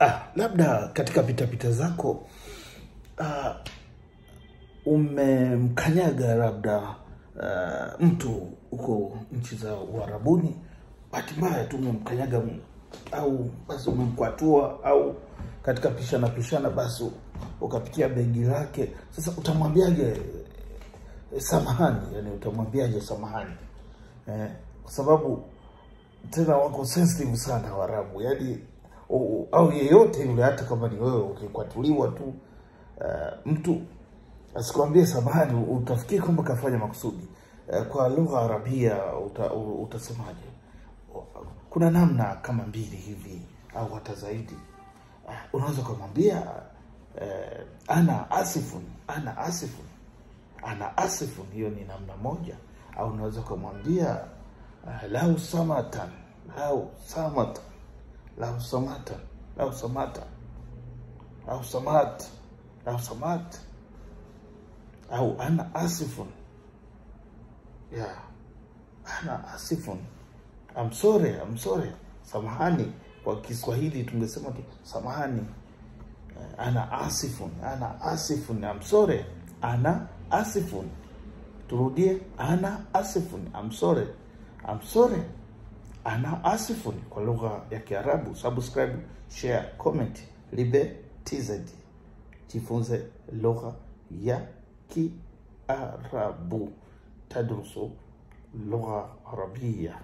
Ah, labda katika pitapita zako ah, umemkanyaga labda ah, mtu huko nchi za Uarabuni, bahati mbaya tu umemkanyaga au basi umemkwatua au katika pishana pishana, basi ukapitia begi lake. Sasa utamwambiaje eh, samahani? Yani utamwambiaje samahani eh, kwa sababu tena wako sensitive sana Waarabu, yani au yeyote yule, hata kama ni wewe ukikwatuliwa tu uh, mtu asikwambie samahani, utafikiri kwamba kafanya makusudi. Uh, kwa lugha Arabia uta, utasemaje? Kuna namna kama mbili hivi au hata zaidi. Uh, unaweza ukamwambia uh, ana asifun, ana asifun ana asifun, hiyo ni namna moja, au unaweza ukamwambia uh, lau samatan, lau samatan, lau usamata la usamata la samat, la samat, au ana asifun, ya. Ana asifun, I'm sorry, I'm sorry, samahani. Kwa Kiswahili tungesema tu samahani, ana asifun, ana asifun, I'm sorry, ana asifun. Turudie, ana asifun, I'm sorry, I'm sorry, ana asifun kwa lugha ya Kiarabu. Subscribe, share, comment. Libe TZ, jifunze lugha ya Kiarabu. Tadrusu lugha arabia,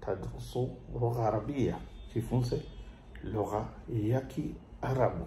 tadrusu lugha arabia, jifunze lugha ya Kiarabu.